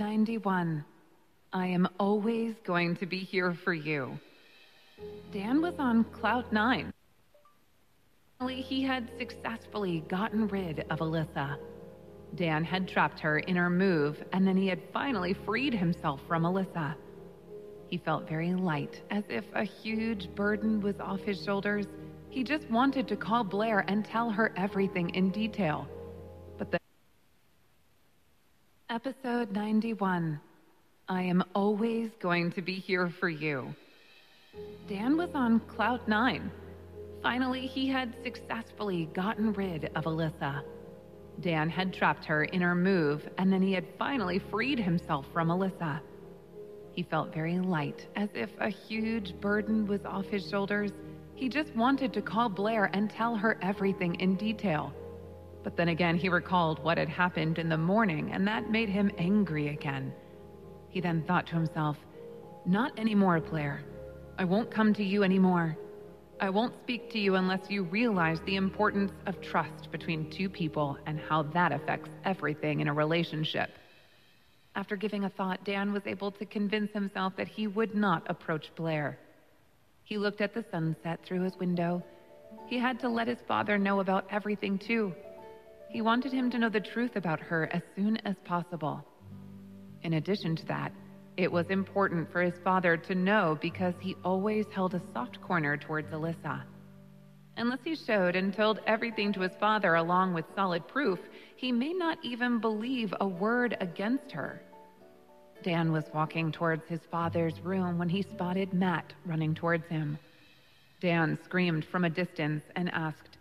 Ninety-one. I am always going to be here for you. Dan was on cloud nine. He had successfully gotten rid of Alyssa. Dan had trapped her in her move, and then he had finally freed himself from Alyssa. He felt very light, as if a huge burden was off his shoulders. He just wanted to call Blair and tell her everything in detail. But the Episode 91 I am always going to be here for you. Dan was on cloud nine. Finally, he had successfully gotten rid of Alyssa. Dan had trapped her in her move, and then he had finally freed himself from Alyssa. He felt very light, as if a huge burden was off his shoulders. He just wanted to call Blair and tell her everything in detail. But then again, he recalled what had happened in the morning, and that made him angry again. He then thought to himself, Not anymore, Blair. I won't come to you anymore. I won't speak to you unless you realize the importance of trust between two people and how that affects everything in a relationship. After giving a thought, Dan was able to convince himself that he would not approach Blair. He looked at the sunset through his window. He had to let his father know about everything, too. He wanted him to know the truth about her as soon as possible. In addition to that, it was important for his father to know because he always held a soft corner towards Alyssa. Unless he showed and told everything to his father along with solid proof, he may not even believe a word against her. Dan was walking towards his father's room when he spotted Matt running towards him. Dan screamed from a distance and asked,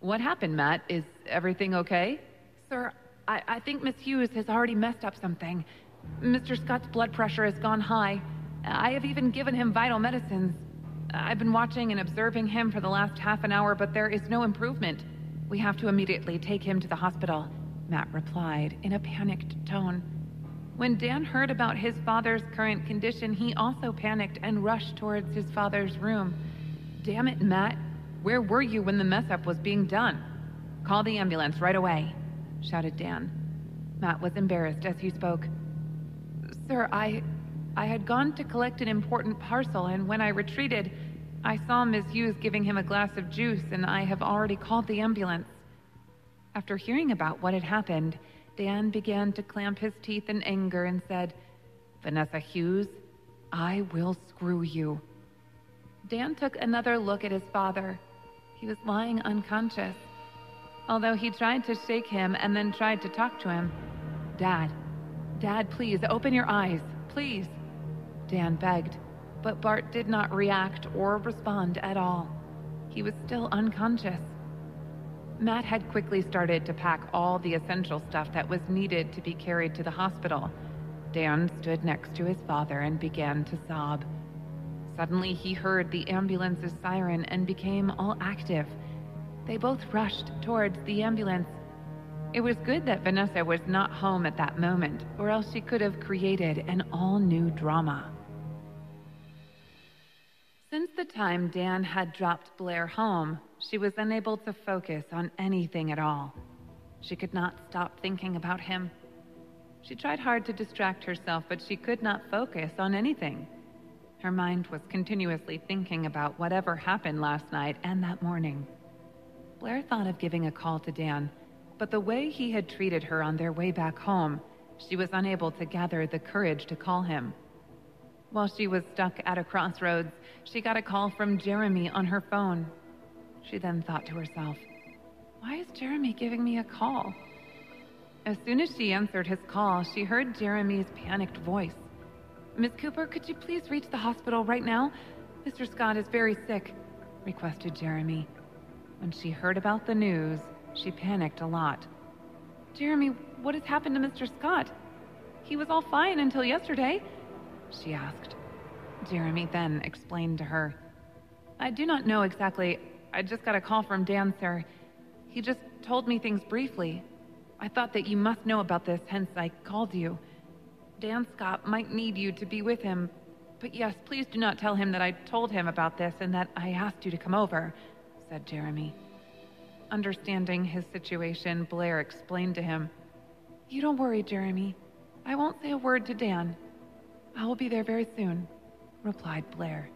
What happened, Matt? Is everything okay? Sir, I, I think Miss Hughes has already messed up something. Mr. Scott's blood pressure has gone high. I have even given him vital medicines. I've been watching and observing him for the last half an hour, but there is no improvement. We have to immediately take him to the hospital, Matt replied in a panicked tone. When Dan heard about his father's current condition, he also panicked and rushed towards his father's room. Damn it, Matt. Where were you when the mess up was being done? Call the ambulance right away, shouted Dan. Matt was embarrassed as he spoke. Sir, I. I had gone to collect an important parcel, and when I retreated, I saw Miss Hughes giving him a glass of juice, and I have already called the ambulance. After hearing about what had happened, Dan began to clamp his teeth in anger and said, Vanessa Hughes, I will screw you. Dan took another look at his father. He was lying unconscious. Although he tried to shake him and then tried to talk to him, Dad, Dad, please open your eyes, please. Dan begged, but Bart did not react or respond at all. He was still unconscious. Matt had quickly started to pack all the essential stuff that was needed to be carried to the hospital. Dan stood next to his father and began to sob. Suddenly, he heard the ambulance's siren and became all active. They both rushed towards the ambulance. It was good that Vanessa was not home at that moment, or else she could have created an all new drama. Since the time Dan had dropped Blair home, she was unable to focus on anything at all. She could not stop thinking about him. She tried hard to distract herself, but she could not focus on anything. Her mind was continuously thinking about whatever happened last night and that morning. Blair thought of giving a call to Dan, but the way he had treated her on their way back home, she was unable to gather the courage to call him. While she was stuck at a crossroads, she got a call from Jeremy on her phone. She then thought to herself, Why is Jeremy giving me a call? As soon as she answered his call, she heard Jeremy's panicked voice. Miss Cooper, could you please reach the hospital right now? Mr. Scott is very sick, requested Jeremy. When she heard about the news, she panicked a lot. Jeremy, what has happened to Mr. Scott? He was all fine until yesterday, she asked. Jeremy then explained to her. I do not know exactly. I just got a call from Dan, sir. He just told me things briefly. I thought that you must know about this, hence I called you. Dan Scott might need you to be with him. But yes, please do not tell him that I told him about this and that I asked you to come over, said Jeremy. Understanding his situation, Blair explained to him, You don't worry, Jeremy. I won't say a word to Dan. I will be there very soon, replied Blair.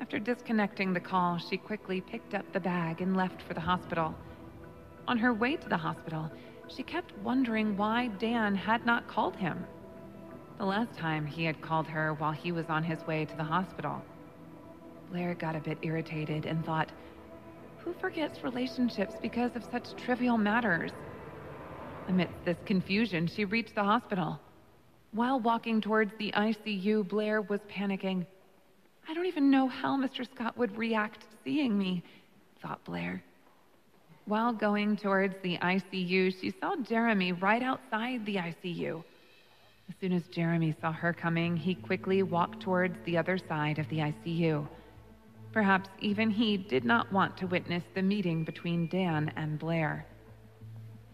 After disconnecting the call, she quickly picked up the bag and left for the hospital. On her way to the hospital, she kept wondering why Dan had not called him. The last time he had called her while he was on his way to the hospital. Blair got a bit irritated and thought, who forgets relationships because of such trivial matters? Amidst this confusion, she reached the hospital. While walking towards the ICU, Blair was panicking. I don't even know how Mr. Scott would react seeing me, thought Blair. While going towards the ICU, she saw Jeremy right outside the ICU. As soon as Jeremy saw her coming, he quickly walked towards the other side of the ICU. Perhaps even he did not want to witness the meeting between Dan and Blair.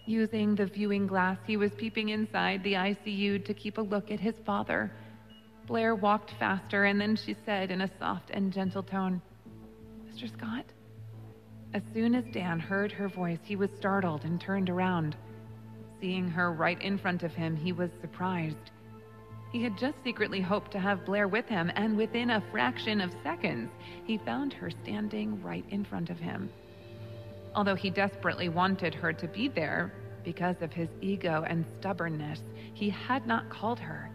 Using the viewing glass, he was peeping inside the ICU to keep a look at his father. Blair walked faster, and then she said in a soft and gentle tone, Mr. Scott? As soon as Dan heard her voice, he was startled and turned around. Seeing her right in front of him, he was surprised. He had just secretly hoped to have Blair with him, and within a fraction of seconds, he found her standing right in front of him. Although he desperately wanted her to be there, because of his ego and stubbornness, he had not called her.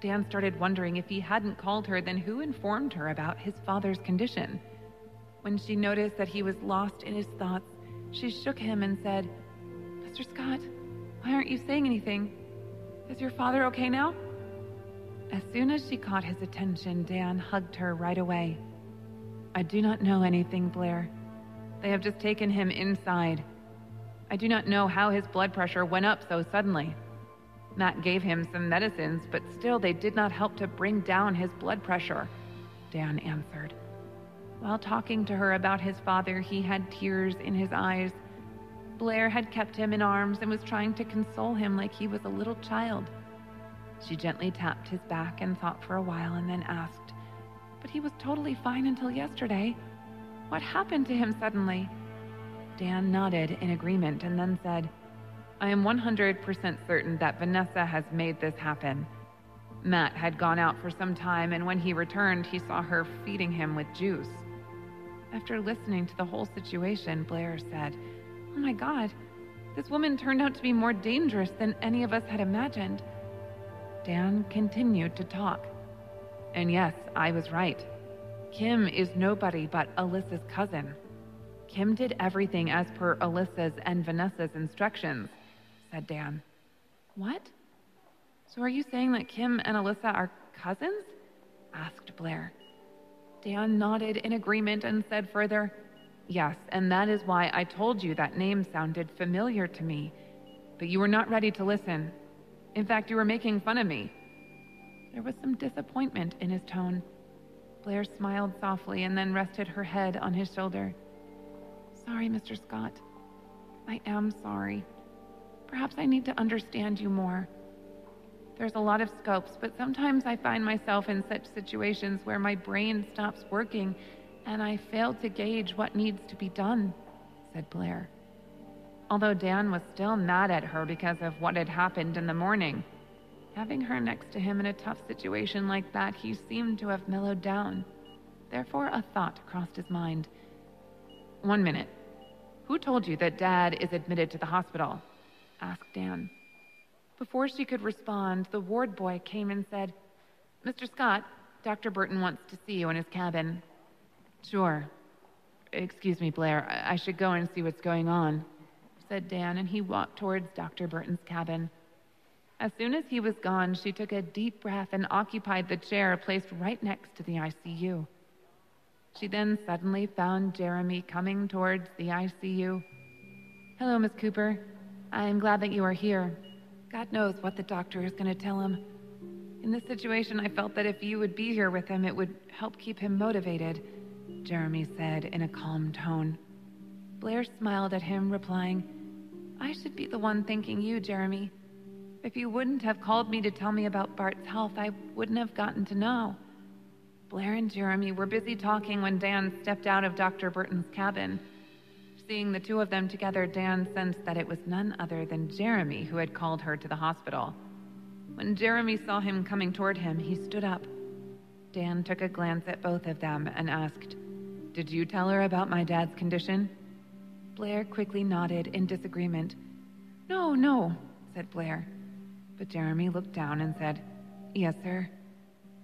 Dan started wondering if he hadn't called her, then who informed her about his father's condition? When she noticed that he was lost in his thoughts, she shook him and said, Mr. Scott, why aren't you saying anything? Is your father okay now? As soon as she caught his attention, Dan hugged her right away. I do not know anything, Blair. They have just taken him inside. I do not know how his blood pressure went up so suddenly. Matt gave him some medicines, but still they did not help to bring down his blood pressure, Dan answered. While talking to her about his father, he had tears in his eyes. Blair had kept him in arms and was trying to console him like he was a little child. She gently tapped his back and thought for a while and then asked, But he was totally fine until yesterday. What happened to him suddenly? Dan nodded in agreement and then said, I am 100% certain that Vanessa has made this happen. Matt had gone out for some time, and when he returned, he saw her feeding him with juice. After listening to the whole situation, Blair said, Oh my God, this woman turned out to be more dangerous than any of us had imagined. Dan continued to talk. And yes, I was right. Kim is nobody but Alyssa's cousin. Kim did everything as per Alyssa's and Vanessa's instructions, said Dan. What? So are you saying that Kim and Alyssa are cousins? asked Blair. Dan nodded in agreement and said further, Yes, and that is why I told you that name sounded familiar to me. But you were not ready to listen. In fact, you were making fun of me. There was some disappointment in his tone. Blair smiled softly and then rested her head on his shoulder. Sorry, Mr. Scott. I am sorry. Perhaps I need to understand you more. There's a lot of scopes, but sometimes I find myself in such situations where my brain stops working and I fail to gauge what needs to be done, said Blair. Although Dan was still mad at her because of what had happened in the morning, having her next to him in a tough situation like that, he seemed to have mellowed down. Therefore, a thought crossed his mind. One minute. Who told you that Dad is admitted to the hospital? asked Dan. Before she could respond, the ward boy came and said, Mr. Scott, Dr. Burton wants to see you in his cabin. Sure. Excuse me, Blair. I should go and see what's going on, said Dan, and he walked towards Dr. Burton's cabin. As soon as he was gone, she took a deep breath and occupied the chair placed right next to the ICU. She then suddenly found Jeremy coming towards the ICU. Hello, Miss Cooper. I am glad that you are here. God knows what the doctor is going to tell him. In this situation, I felt that if you would be here with him, it would help keep him motivated, Jeremy said in a calm tone. Blair smiled at him, replying, I should be the one thanking you, Jeremy. If you wouldn't have called me to tell me about Bart's health, I wouldn't have gotten to know. Blair and Jeremy were busy talking when Dan stepped out of Dr. Burton's cabin. Seeing the two of them together, Dan sensed that it was none other than Jeremy who had called her to the hospital. When Jeremy saw him coming toward him, he stood up. Dan took a glance at both of them and asked, Did you tell her about my dad's condition? Blair quickly nodded in disagreement. No, no, said Blair. But Jeremy looked down and said, Yes, sir.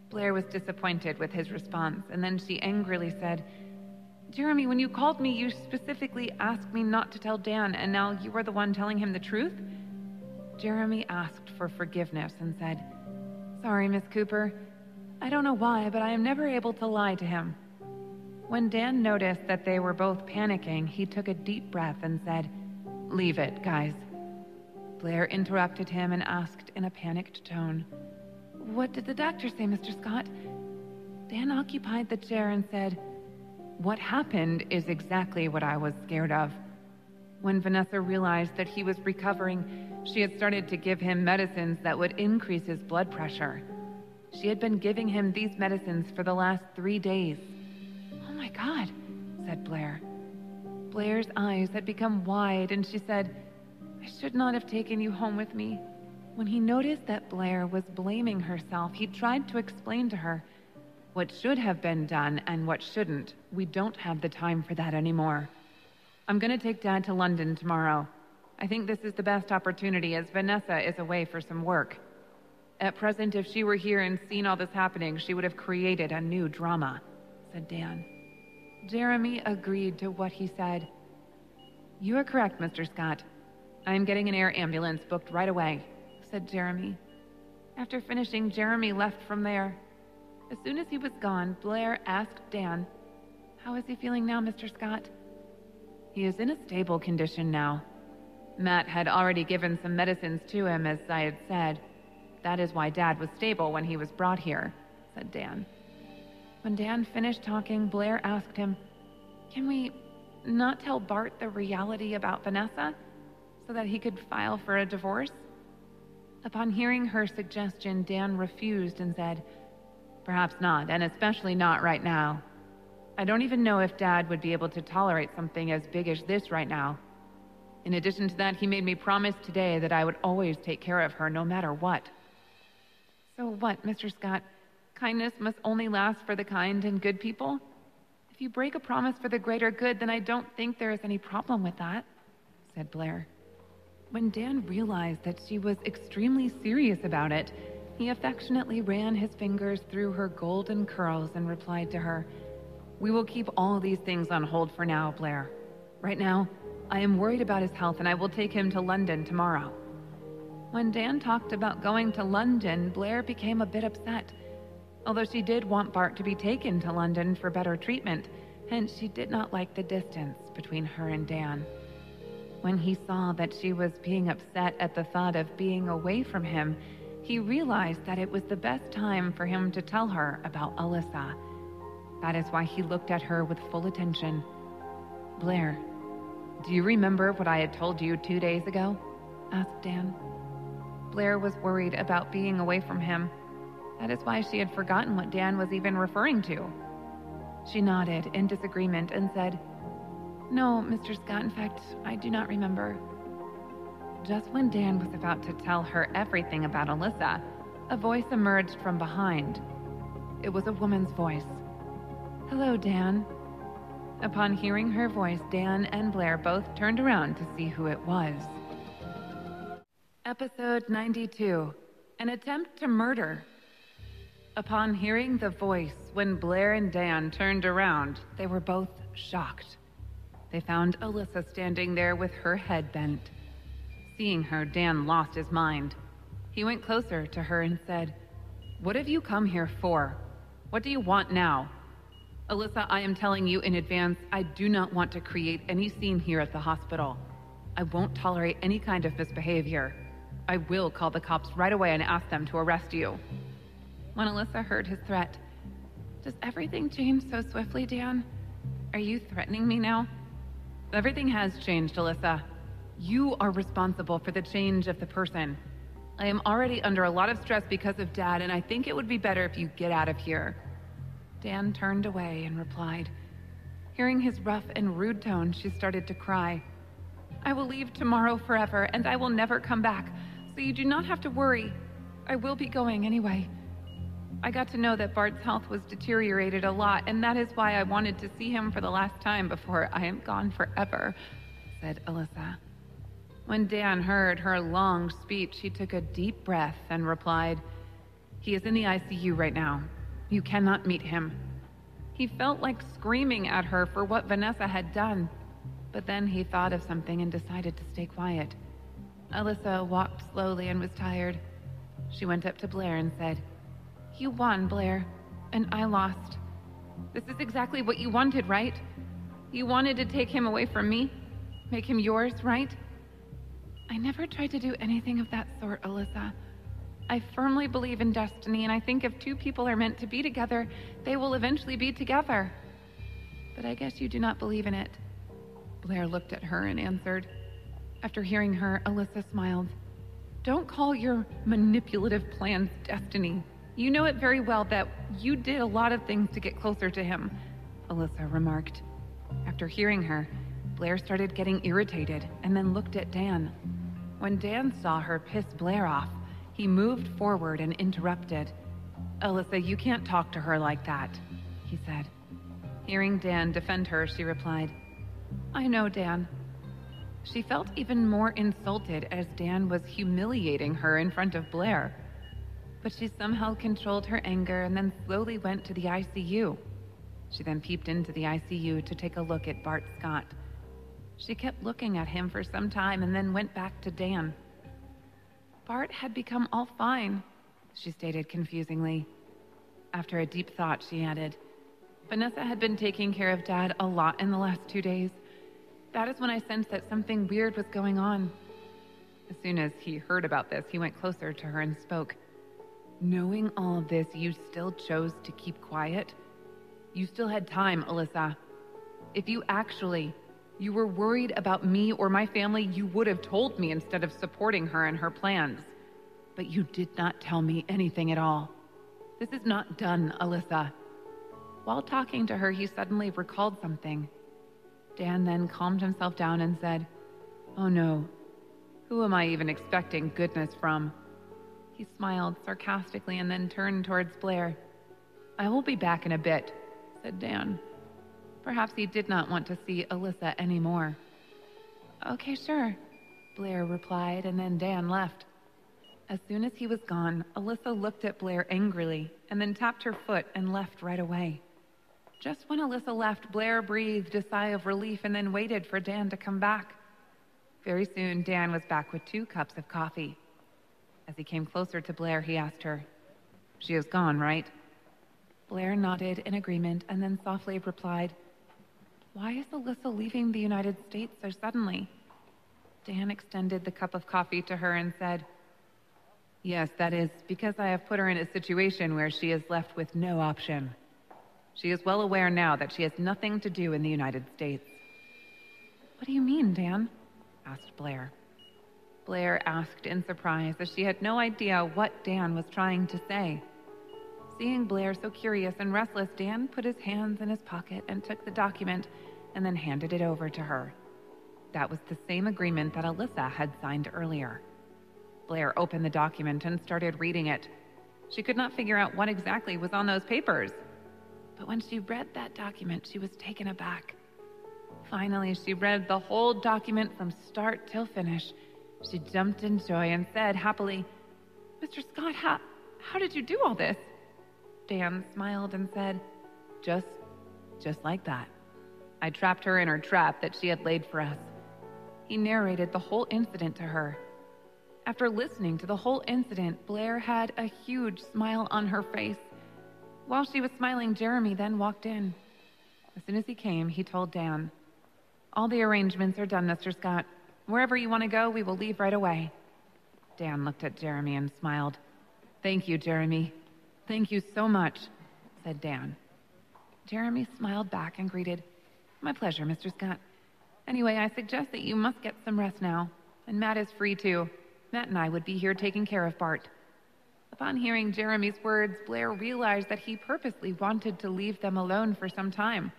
Blair was disappointed with his response, and then she angrily said, Jeremy, when you called me, you specifically asked me not to tell Dan, and now you are the one telling him the truth? Jeremy asked for forgiveness and said, Sorry, Miss Cooper. I don't know why, but I am never able to lie to him. When Dan noticed that they were both panicking, he took a deep breath and said, Leave it, guys. Blair interrupted him and asked in a panicked tone, What did the doctor say, Mr. Scott? Dan occupied the chair and said, what happened is exactly what I was scared of. When Vanessa realized that he was recovering, she had started to give him medicines that would increase his blood pressure. She had been giving him these medicines for the last three days. Oh my God, said Blair. Blair's eyes had become wide, and she said, I should not have taken you home with me. When he noticed that Blair was blaming herself, he tried to explain to her what should have been done and what shouldn't. We don't have the time for that anymore. I'm going to take Dad to London tomorrow. I think this is the best opportunity as Vanessa is away for some work. At present, if she were here and seen all this happening, she would have created a new drama, said Dan. Jeremy agreed to what he said. You are correct, Mr. Scott. I am getting an air ambulance booked right away, said Jeremy. After finishing, Jeremy left from there. As soon as he was gone, Blair asked Dan, How is he feeling now, Mr. Scott? He is in a stable condition now. Matt had already given some medicines to him, as I had said. That is why Dad was stable when he was brought here, said Dan. When Dan finished talking, Blair asked him, Can we not tell Bart the reality about Vanessa so that he could file for a divorce? Upon hearing her suggestion, Dan refused and said, Perhaps not, and especially not right now. I don't even know if Dad would be able to tolerate something as big as this right now. In addition to that, he made me promise today that I would always take care of her no matter what. So what, Mr. Scott? Kindness must only last for the kind and good people? If you break a promise for the greater good, then I don't think there is any problem with that, said Blair. When Dan realized that she was extremely serious about it, he affectionately ran his fingers through her golden curls and replied to her, We will keep all these things on hold for now, Blair. Right now, I am worried about his health and I will take him to London tomorrow. When Dan talked about going to London, Blair became a bit upset. Although she did want Bart to be taken to London for better treatment, hence she did not like the distance between her and Dan. When he saw that she was being upset at the thought of being away from him, he realized that it was the best time for him to tell her about Alyssa. That is why he looked at her with full attention. Blair, do you remember what I had told you two days ago? asked Dan. Blair was worried about being away from him. That is why she had forgotten what Dan was even referring to. She nodded in disagreement and said, No, Mr. Scott, in fact, I do not remember. Just when Dan was about to tell her everything about Alyssa, a voice emerged from behind. It was a woman's voice. Hello, Dan. Upon hearing her voice, Dan and Blair both turned around to see who it was. Episode 92 An Attempt to Murder. Upon hearing the voice, when Blair and Dan turned around, they were both shocked. They found Alyssa standing there with her head bent. Seeing her, Dan lost his mind. He went closer to her and said, What have you come here for? What do you want now? Alyssa, I am telling you in advance, I do not want to create any scene here at the hospital. I won't tolerate any kind of misbehavior. I will call the cops right away and ask them to arrest you. When Alyssa heard his threat, Does everything change so swiftly, Dan? Are you threatening me now? Everything has changed, Alyssa. You are responsible for the change of the person. I am already under a lot of stress because of Dad, and I think it would be better if you get out of here. Dan turned away and replied. Hearing his rough and rude tone, she started to cry. I will leave tomorrow forever, and I will never come back, so you do not have to worry. I will be going anyway. I got to know that Bart's health was deteriorated a lot, and that is why I wanted to see him for the last time before I am gone forever, said Alyssa. When Dan heard her long speech, he took a deep breath and replied, He is in the ICU right now. You cannot meet him. He felt like screaming at her for what Vanessa had done, but then he thought of something and decided to stay quiet. Alyssa walked slowly and was tired. She went up to Blair and said, You won, Blair, and I lost. This is exactly what you wanted, right? You wanted to take him away from me, make him yours, right? I never tried to do anything of that sort, Alyssa. I firmly believe in destiny, and I think if two people are meant to be together, they will eventually be together. But I guess you do not believe in it. Blair looked at her and answered. After hearing her, Alyssa smiled. Don't call your manipulative plans destiny. You know it very well that you did a lot of things to get closer to him, Alyssa remarked. After hearing her, Blair started getting irritated and then looked at Dan. When Dan saw her piss Blair off, he moved forward and interrupted. Alyssa, you can't talk to her like that, he said. Hearing Dan defend her, she replied, I know, Dan. She felt even more insulted as Dan was humiliating her in front of Blair. But she somehow controlled her anger and then slowly went to the ICU. She then peeped into the ICU to take a look at Bart Scott. She kept looking at him for some time and then went back to Dan. Bart had become all fine, she stated confusingly. After a deep thought, she added, Vanessa had been taking care of Dad a lot in the last two days. That is when I sensed that something weird was going on. As soon as he heard about this, he went closer to her and spoke. Knowing all this, you still chose to keep quiet? You still had time, Alyssa. If you actually you were worried about me or my family, you would have told me instead of supporting her in her plans. But you did not tell me anything at all. This is not done, Alyssa. While talking to her, he suddenly recalled something. Dan then calmed himself down and said, Oh no, who am I even expecting goodness from? He smiled sarcastically and then turned towards Blair. I will be back in a bit, said Dan. Perhaps he did not want to see Alyssa anymore. Okay, sure, Blair replied, and then Dan left. As soon as he was gone, Alyssa looked at Blair angrily and then tapped her foot and left right away. Just when Alyssa left, Blair breathed a sigh of relief and then waited for Dan to come back. Very soon, Dan was back with two cups of coffee. As he came closer to Blair, he asked her, She is gone, right? Blair nodded in agreement and then softly replied, why is Alyssa leaving the United States so suddenly? Dan extended the cup of coffee to her and said, Yes, that is because I have put her in a situation where she is left with no option. She is well aware now that she has nothing to do in the United States. What do you mean, Dan? asked Blair. Blair asked in surprise, as she had no idea what Dan was trying to say. Seeing Blair so curious and restless, Dan put his hands in his pocket and took the document and then handed it over to her. That was the same agreement that Alyssa had signed earlier. Blair opened the document and started reading it. She could not figure out what exactly was on those papers. But when she read that document, she was taken aback. Finally, she read the whole document from start till finish. She jumped in joy and said happily, Mr. Scott, how, how did you do all this? Dan smiled and said, Just, just like that. I trapped her in her trap that she had laid for us. He narrated the whole incident to her. After listening to the whole incident, Blair had a huge smile on her face. While she was smiling, Jeremy then walked in. As soon as he came, he told Dan, All the arrangements are done, Mr. Scott. Wherever you want to go, we will leave right away. Dan looked at Jeremy and smiled. Thank you, Jeremy. Thank you so much, said Dan. Jeremy smiled back and greeted, My pleasure, Mr. Scott. Anyway, I suggest that you must get some rest now. And Matt is free too. Matt and I would be here taking care of Bart. Upon hearing Jeremy's words, Blair realized that he purposely wanted to leave them alone for some time.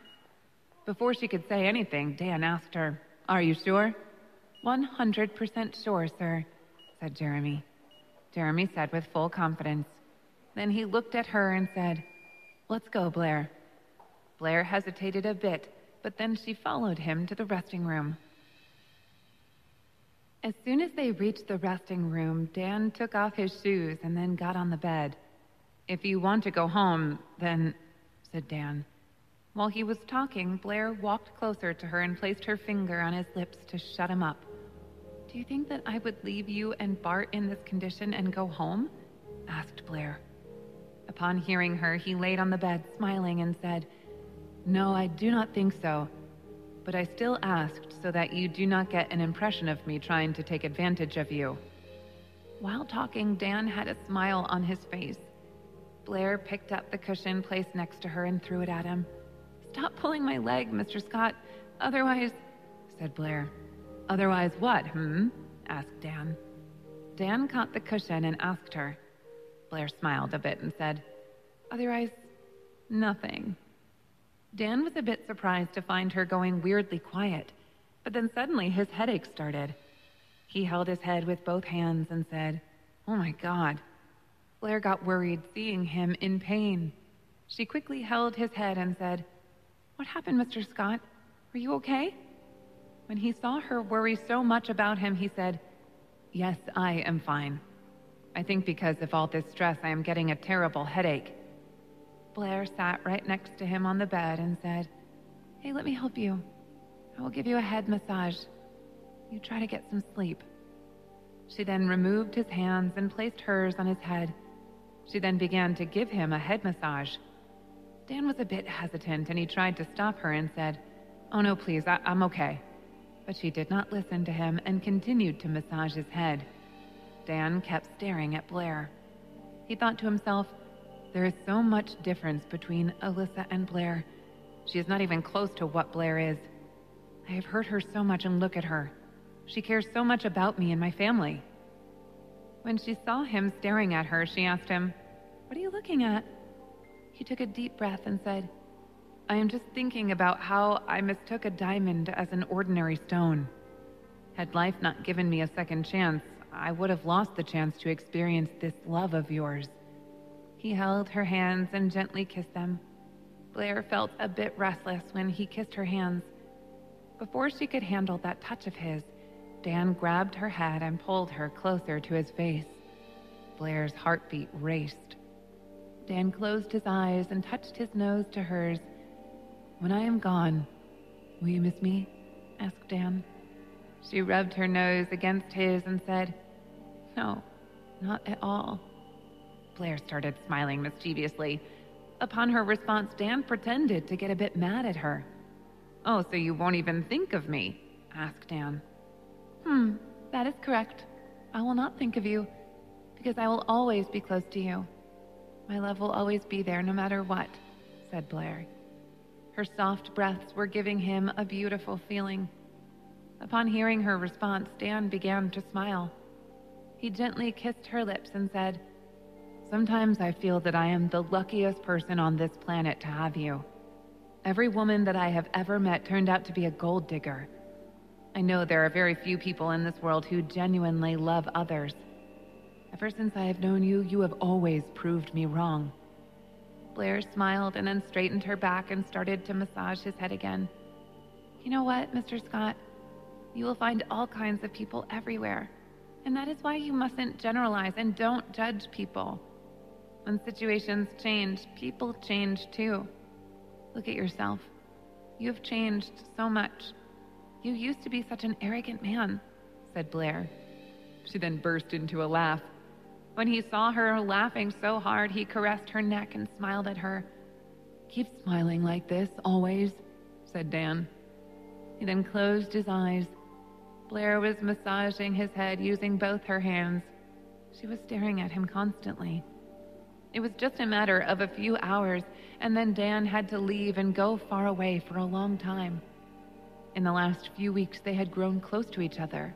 Before she could say anything, Dan asked her, Are you sure? 100% sure, sir, said Jeremy. Jeremy said with full confidence. Then he looked at her and said, Let's go, Blair. Blair hesitated a bit, but then she followed him to the resting room. As soon as they reached the resting room, Dan took off his shoes and then got on the bed. If you want to go home, then, said Dan. While he was talking, Blair walked closer to her and placed her finger on his lips to shut him up. Do you think that I would leave you and Bart in this condition and go home? asked Blair. Upon hearing her, he laid on the bed, smiling, and said, No, I do not think so. But I still asked so that you do not get an impression of me trying to take advantage of you. While talking, Dan had a smile on his face. Blair picked up the cushion placed next to her and threw it at him. Stop pulling my leg, Mr. Scott. Otherwise, said Blair. Otherwise, what, hmm? asked Dan. Dan caught the cushion and asked her. Blair smiled a bit and said, Otherwise, nothing. Dan was a bit surprised to find her going weirdly quiet, but then suddenly his headache started. He held his head with both hands and said, Oh my God. Blair got worried seeing him in pain. She quickly held his head and said, What happened, Mr. Scott? Are you okay? When he saw her worry so much about him, he said, Yes, I am fine. I think because of all this stress, I am getting a terrible headache. Blair sat right next to him on the bed and said, Hey, let me help you. I will give you a head massage. You try to get some sleep. She then removed his hands and placed hers on his head. She then began to give him a head massage. Dan was a bit hesitant and he tried to stop her and said, Oh no, please, I- I'm okay. But she did not listen to him and continued to massage his head. Dan kept staring at Blair. He thought to himself, there is so much difference between Alyssa and Blair. She is not even close to what Blair is. I have hurt her so much and look at her. She cares so much about me and my family. When she saw him staring at her, she asked him, What are you looking at? He took a deep breath and said, I am just thinking about how I mistook a diamond as an ordinary stone. Had life not given me a second chance, I would have lost the chance to experience this love of yours. He held her hands and gently kissed them. Blair felt a bit restless when he kissed her hands. Before she could handle that touch of his, Dan grabbed her head and pulled her closer to his face. Blair's heartbeat raced. Dan closed his eyes and touched his nose to hers. When I am gone, will you miss me? asked Dan. She rubbed her nose against his and said, No, not at all. Blair started smiling mischievously. Upon her response, Dan pretended to get a bit mad at her. Oh, so you won't even think of me? asked Dan. Hmm, that is correct. I will not think of you, because I will always be close to you. My love will always be there no matter what, said Blair. Her soft breaths were giving him a beautiful feeling. Upon hearing her response, Dan began to smile. He gently kissed her lips and said, Sometimes I feel that I am the luckiest person on this planet to have you. Every woman that I have ever met turned out to be a gold digger. I know there are very few people in this world who genuinely love others. Ever since I have known you, you have always proved me wrong. Blair smiled and then straightened her back and started to massage his head again. You know what, Mr. Scott? You will find all kinds of people everywhere. And that is why you mustn't generalize and don't judge people. When situations change, people change too. Look at yourself. You have changed so much. You used to be such an arrogant man, said Blair. She then burst into a laugh. When he saw her laughing so hard, he caressed her neck and smiled at her. Keep smiling like this, always, said Dan. He then closed his eyes Blair was massaging his head using both her hands. She was staring at him constantly. It was just a matter of a few hours, and then Dan had to leave and go far away for a long time. In the last few weeks, they had grown close to each other.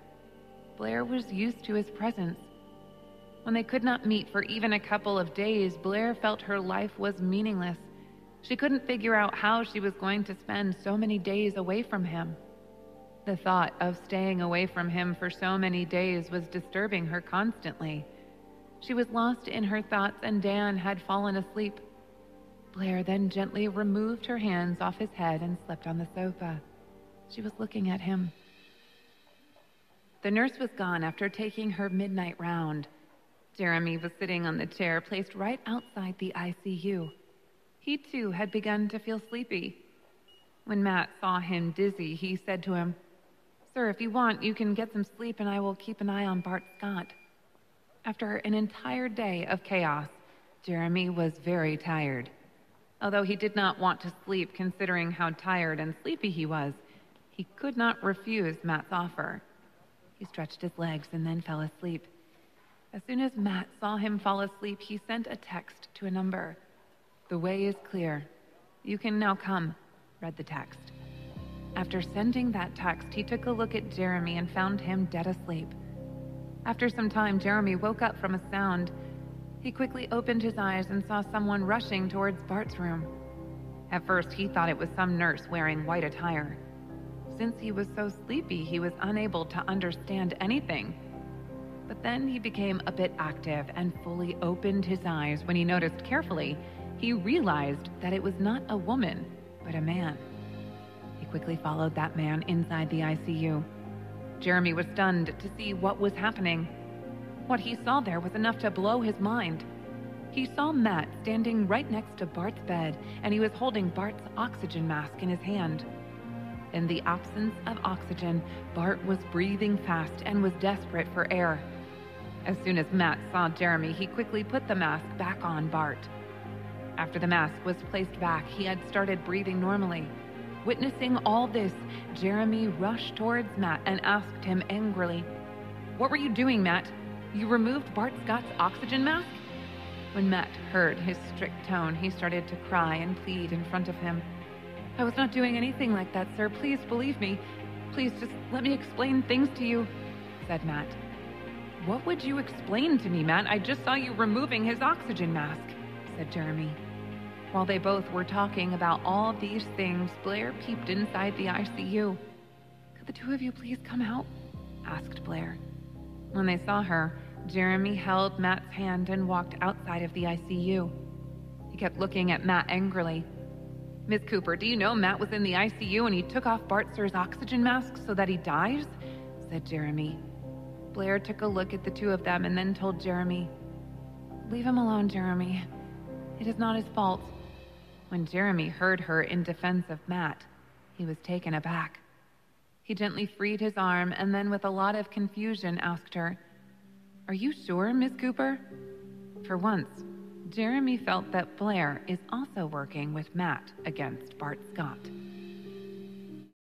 Blair was used to his presence. When they could not meet for even a couple of days, Blair felt her life was meaningless. She couldn't figure out how she was going to spend so many days away from him. The thought of staying away from him for so many days was disturbing her constantly. She was lost in her thoughts, and Dan had fallen asleep. Blair then gently removed her hands off his head and slept on the sofa. She was looking at him. The nurse was gone after taking her midnight round. Jeremy was sitting on the chair placed right outside the ICU. He too had begun to feel sleepy. When Matt saw him dizzy, he said to him, Sir, if you want, you can get some sleep and I will keep an eye on Bart Scott. After an entire day of chaos, Jeremy was very tired. Although he did not want to sleep considering how tired and sleepy he was, he could not refuse Matt's offer. He stretched his legs and then fell asleep. As soon as Matt saw him fall asleep, he sent a text to a number. The way is clear. You can now come, read the text. After sending that text, he took a look at Jeremy and found him dead asleep. After some time, Jeremy woke up from a sound. He quickly opened his eyes and saw someone rushing towards Bart's room. At first, he thought it was some nurse wearing white attire. Since he was so sleepy, he was unable to understand anything. But then he became a bit active and fully opened his eyes when he noticed carefully he realized that it was not a woman, but a man. He quickly followed that man inside the ICU. Jeremy was stunned to see what was happening. What he saw there was enough to blow his mind. He saw Matt standing right next to Bart's bed, and he was holding Bart's oxygen mask in his hand. In the absence of oxygen, Bart was breathing fast and was desperate for air. As soon as Matt saw Jeremy, he quickly put the mask back on Bart. After the mask was placed back, he had started breathing normally. Witnessing all this, Jeremy rushed towards Matt and asked him angrily, What were you doing, Matt? You removed Bart Scott's oxygen mask? When Matt heard his strict tone, he started to cry and plead in front of him. I was not doing anything like that, sir. Please believe me. Please just let me explain things to you, said Matt. What would you explain to me, Matt? I just saw you removing his oxygen mask, said Jeremy. While they both were talking about all these things, Blair peeped inside the ICU. Could the two of you please come out? asked Blair. When they saw her, Jeremy held Matt's hand and walked outside of the ICU. He kept looking at Matt angrily. Miss Cooper, do you know Matt was in the ICU and he took off Bart Sir's oxygen mask so that he dies? said Jeremy. Blair took a look at the two of them and then told Jeremy, Leave him alone, Jeremy. It is not his fault. When Jeremy heard her in defense of Matt, he was taken aback. He gently freed his arm and then, with a lot of confusion, asked her, Are you sure, Miss Cooper? For once, Jeremy felt that Blair is also working with Matt against Bart Scott.